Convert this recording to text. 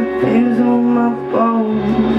my on my bones